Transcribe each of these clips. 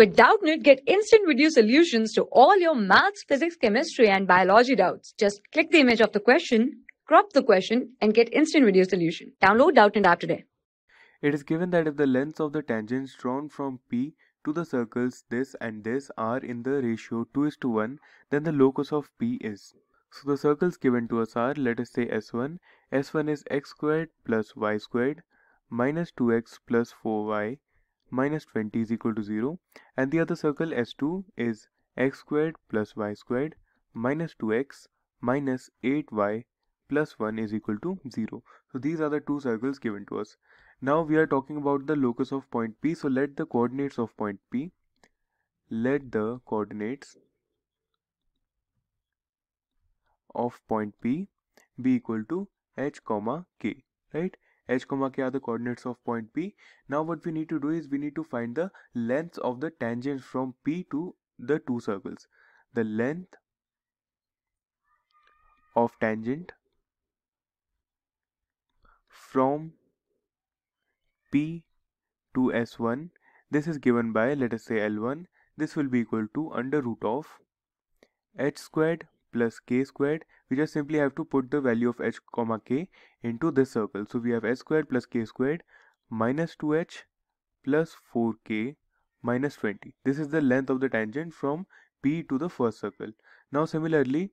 With Doubtnut, get instant video solutions to all your maths, physics, chemistry, and biology doubts. Just click the image of the question, crop the question, and get instant video solution. Download Doubtnut app today. It is given that if the lengths of the tangents drawn from P to the circles this and this are in the ratio 2 is to 1, then the locus of P is. So the circles given to us are, let us say S1. S1 is x squared plus y squared minus 2x plus 4y minus 20 is equal to 0 and the other circle S2 is x squared plus y squared minus 2x minus 8y plus 1 is equal to 0. So these are the two circles given to us. Now we are talking about the locus of point P. So let the coordinates of point P, let the coordinates of point P be equal to h comma k, right? H comma k are the coordinates of point P. Now what we need to do is we need to find the length of the tangent from P to the two circles. The length of tangent from P to S1 this is given by let us say L1 this will be equal to under root of h squared plus k squared we just simply have to put the value of h comma k into this circle. So we have h squared plus k squared minus 2h plus 4k minus 20 this is the length of the tangent from p to the first circle. Now similarly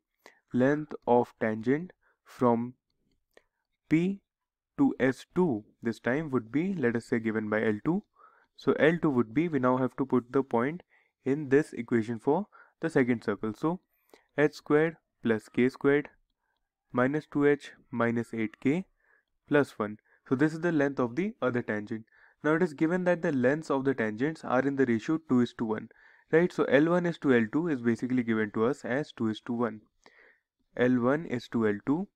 length of tangent from p to s2 this time would be let us say given by l2 so l2 would be we now have to put the point in this equation for the second circle. So h squared plus k squared minus 2h minus 8k plus 1. So this is the length of the other tangent. Now it is given that the lengths of the tangents are in the ratio 2 is to 1. Right, so L1 is to L2 is basically given to us as 2 is to 1. L1 is to L2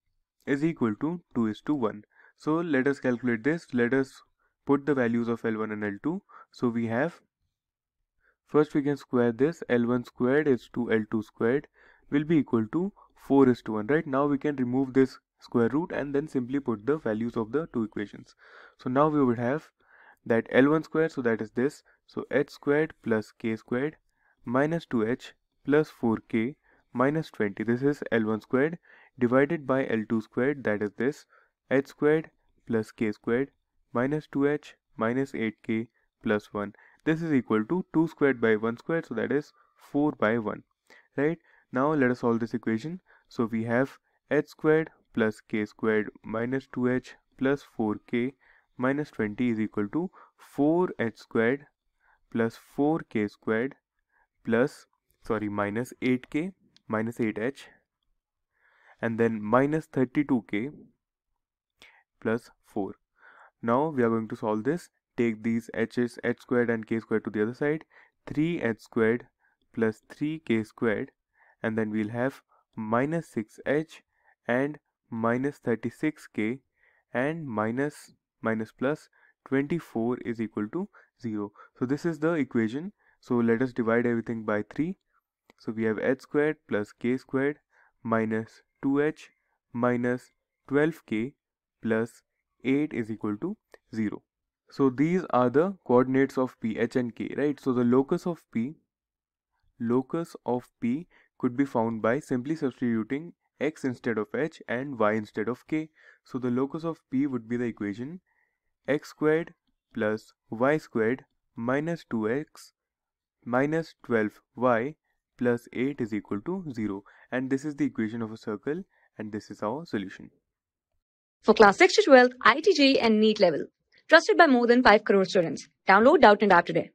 is equal to 2 is to 1. So let us calculate this. Let us put the values of L1 and L2. So we have, first we can square this. L1 squared is to L2 squared will be equal to 4 is to 1 right? Now we can remove this square root and then simply put the values of the two equations. So now we would have that L1 squared so that is this. So h squared plus k squared minus 2h plus 4k minus 20 this is L1 squared divided by L2 squared that is this. H squared plus k squared minus 2h minus 8k plus 1 this is equal to 2 squared by 1 squared so that is 4 by 1 right now let us solve this equation. So we have h squared plus k squared minus 2h plus 4k minus 20 is equal to 4h squared plus 4k squared plus sorry minus 8k minus 8h and then minus 32k plus 4. Now we are going to solve this. Take these h's h squared and k squared to the other side. 3h squared plus 3k squared and then we'll have minus 6h and minus 36k and minus minus plus 24 is equal to 0 so this is the equation. So let us divide everything by 3 so we have h squared plus k squared minus 2h minus 12k plus 8 is equal to 0 so these are the coordinates of p h and k right? So the locus of p locus of p could be found by simply substituting x instead of h and y instead of k. So the locus of P would be the equation x squared plus y squared minus 2x minus 12y plus 8 is equal to 0 and this is the equation of a circle and this is our solution. For class 6 to 12, IIT JEE and NEET level. Trusted by more than 5 crore students. Download Doubtnut app today.